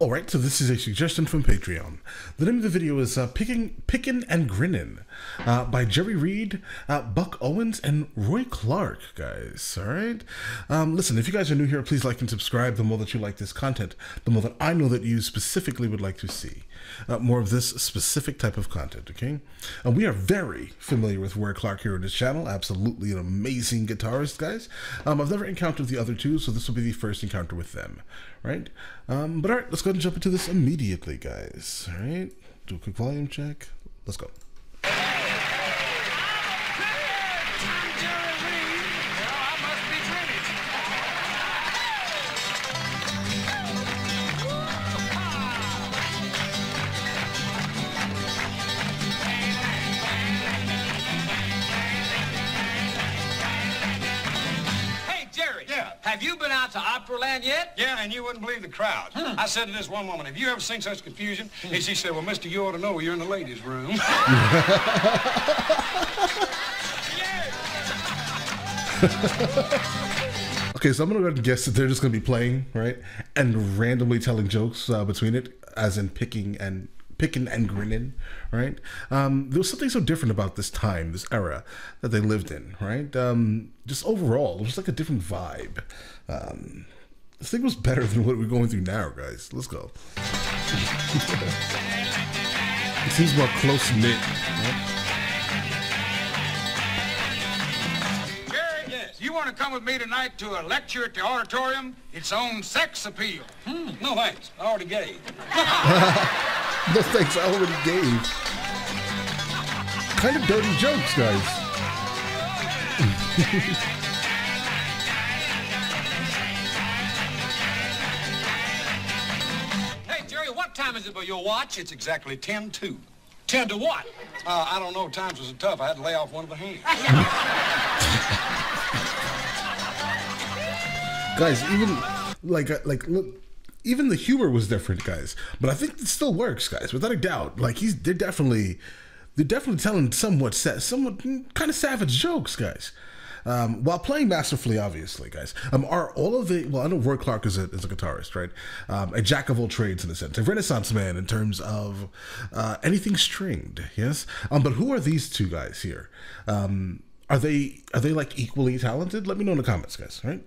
All right, so this is a suggestion from Patreon. The name of the video is uh, "Picking, Pickin' and Grinnin'" uh, by Jerry Reed, uh, Buck Owens, and Roy Clark. Guys, all right. Um, listen, if you guys are new here, please like and subscribe. The more that you like this content, the more that I know that you specifically would like to see uh, more of this specific type of content. Okay, uh, we are very familiar with Roy Clark here on this channel. Absolutely an amazing guitarist, guys. Um, I've never encountered the other two, so this will be the first encounter with them, right? Um, but all right, let's go ahead and jump into this immediately, guys. All right, do a quick volume check. Let's go. Have you been out to Opryland yet? Yeah, and you wouldn't believe the crowd. I said to this one woman, have you ever seen such confusion? And she said, well, mister, you ought to know you're in the ladies' room. Okay, so I'm gonna go ahead and guess that they're just gonna be playing, right, and randomly telling jokes uh, between it, as in picking and picking and grinning, right? Um, there was something so different about this time, this era that they lived in, right? Um, just overall, it was like a different vibe. Um, this thing was better than what we're going through now, guys. Let's go. it seems more close knit. Right? Jerry, yes. You want to come with me tonight to a lecture at the auditorium? It's on sex appeal. Hmm, no thanks. I already gave. No thanks, I already gave. Kind of dirty jokes, guys. Hey, Jerry, what time is it by your watch? It's exactly 10 2. Ten to what? Uh, I don't know. Times was tough. I had to lay off one of the hands. guys even like uh, like look even the humor was different guys but i think it still works guys without a doubt like he's they're definitely they're definitely telling somewhat sa- somewhat kind of savage jokes guys um, while playing masterfully, obviously, guys. Um, are all of the well? I know Roy Clark is a, is a guitarist, right? Um, a jack of all trades in a sense, a Renaissance man in terms of uh, anything stringed. Yes. Um, but who are these two guys here? Um, are they are they like equally talented? Let me know in the comments, guys. Right.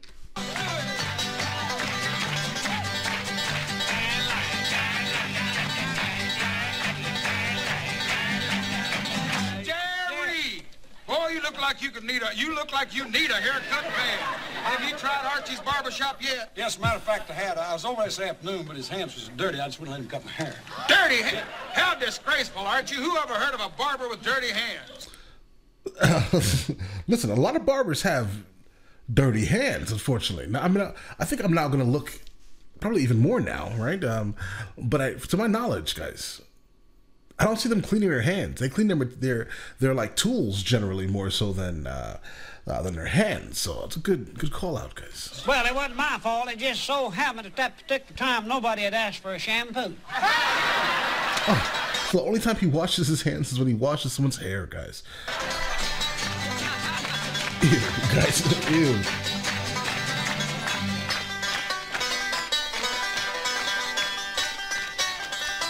Like you could need a you look like you need a haircut man. Have you tried Archie's barbershop yet? Yes, matter of fact, I had. I was over this afternoon, but his hands was dirty, I just wouldn't let him cut my hair. Dirty? ha- How disgraceful, Archie. Who ever heard of a barber with dirty hands? Listen, a lot of barbers have dirty hands, unfortunately. Now, I mean, I, I think I'm now going to look probably even more now, right? Um, but I, to my knowledge, guys, I don't see them cleaning their hands. They clean their their their like tools generally more so than uh, uh, than their hands. So it's a good good call out, guys. Well, it wasn't my fault. It just so happened at that particular time nobody had asked for a shampoo. So the only time he washes his hands is when he washes someone's hair, guys. Ew, guys, ew.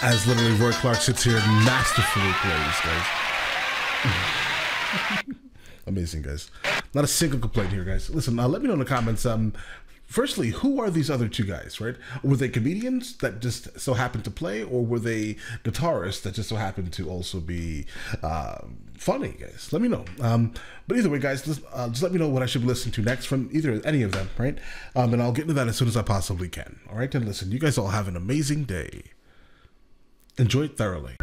As literally Roy Clark sits here masterfully plays, guys. Amazing, guys. Not a single complaint here, guys. Listen, now let me know in the comments. Um, firstly, who are these other two guys? Right? Were they comedians that just so happened to play, or were they guitarists that just so happened to also be uh, funny, guys? Let me know. Um, but either way, guys, just, uh, just let me know what I should listen to next from either any of them, right? Um, and I'll get into that as soon as I possibly can. All right, and listen, you guys all have an amazing day. Enjoy it thoroughly.